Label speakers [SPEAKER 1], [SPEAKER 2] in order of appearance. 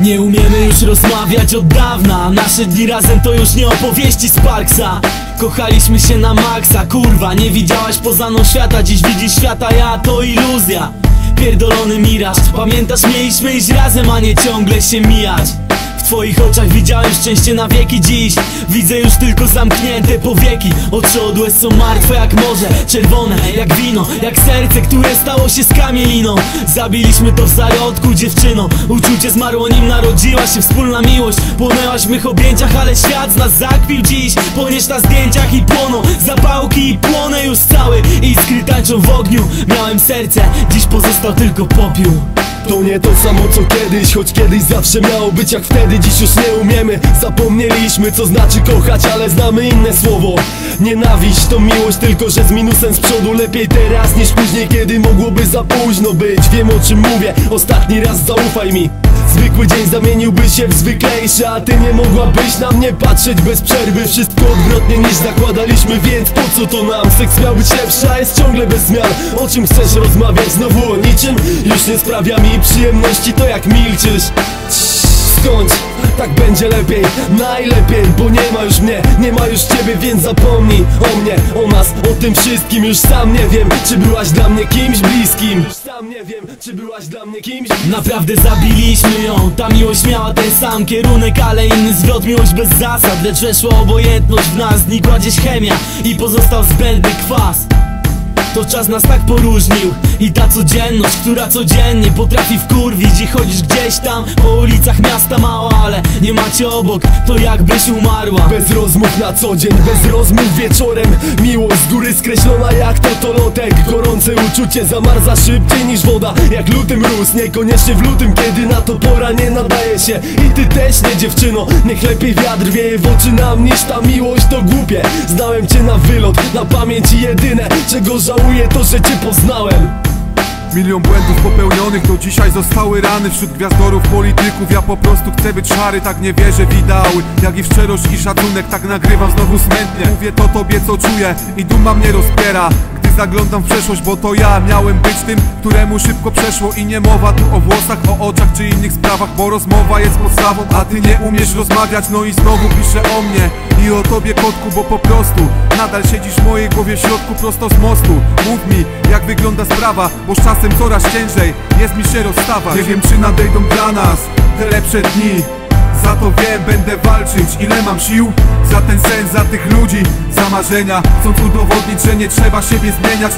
[SPEAKER 1] Nie umiemy już rozmawiać od dawna. Nasze dni razem to już nie opowieści z Parksa Kochaliśmy się na maksa, kurwa. Nie widziałaś poza mną świata Dziś widzisz świata, ja to iluzja. Pierdolony miraż. Pamiętasz, mieliśmy iść razem, a nie ciągle się mijać twoich oczach widziałem szczęście na wieki. Dziś Widzę już tylko zamknięte powieki. Oczy są martwe jak morze Czerwone jak wino Jak serce, które stało się skamieliną Zabiliśmy to w zarodku dziewczyno. Uczucie zmarło nim narodziła się wspólna miłość. Płonęłaś w mych objęciach, ale świat z nas zakpił dziś. Płoniesz na zdjęciach i płoną Zapałki i płonę już cały Iskry tańczą w ogniu Miałem serce, dziś pozostał tylko popiół
[SPEAKER 2] To nie to samo co kiedyś, choć kiedyś zawsze miało być jak wtedy. Dziś już nie umiemy, zapomnieliśmy co znaczy kochać, ale znamy inne słowo. Nienawiść to miłość, tylko że z minusem z przodu. Lepiej teraz niż później, kiedy mogłoby za późno być. Wiem o czym mówię, ostatni raz zaufaj mi Zwykły dzień zamieniłby się w zwyklejszy A ty nie mogłabyś na mnie patrzeć bez przerwy Wszystko odwrotnie niż zakładaliśmy, więc po co to nam? Seks miał być lepszy, a jest ciągle bez zmian O czym chcesz rozmawiać? Znowu o niczym? Już nie sprawia mi przyjemności to jak milczysz Skończ, tak będzie lepiej, najlepiej Bo nie ma już mnie, nie ma już ciebie, więc zapomnij o mnie O nas, o tym wszystkim. Już sam nie wiem Czy byłaś dla mnie kimś bliskim. Już sam nie wiem, czy byłaś dla mnie kimś
[SPEAKER 1] Naprawdę zabiliśmy ją Ta miłość miała ten sam kierunek, ale inny zwrot. Miłość bez zasad, lecz weszła obojętność w nas. Znikła gdzieś chemia i pozostał zbędny kwas to czas nas tak poróżnił. I ta codzienność, która codziennie potrafi wkurwić I chodzisz gdzieś tam po ulicach miasta mała Ale nie macie obok, to jakbyś umarła.
[SPEAKER 2] Bez rozmów na co dzień, bez rozmów wieczorem. Miłość z góry skreślona jak totolotek Gorące uczucie zamarza szybciej niż woda. Jak luty mróz, niekoniecznie w lutym Kiedy na to pora nie nadaje się. I ty też nie dziewczyno. Niech lepiej wiatr wieje w oczy nam niż ta miłość to głupie. Znałem cię na wylot, na pamięci jedyne Czego żałuję to, że cię poznałem.
[SPEAKER 3] Milion błędów popełnionych do dzisiaj zostały rany Wśród gwiazdorów, polityków. Ja po prostu chcę być szary, tak nie wierzę w ideały. Jak i w szczerość i szacunek, tak nagrywam znowu smętnie. Mówię to tobie co czuję i duma mnie rozpiera. Zaglądam w przeszłość, bo to ja miałem być tym Któremu szybko przeszło. I nie mowa tu o włosach, o oczach czy innych sprawach Bo rozmowa jest podstawą, a ty nie umiesz rozmawiać. No i znowu piszę o mnie i o tobie kotku, bo po prostu Nadal siedzisz w mojej głowie w środku prosto z mostu. Mów mi, jak wygląda sprawa, bo z czasem coraz ciężej Jest mi się rozstawać. Nie wiem czy nadejdą dla nas te lepsze dni. Za to wiem, będę walczyć Ile mam sił? Za ten sen, za tych ludzi Za marzenia. Chcąc udowodnić, że nie trzeba siebie zmieniać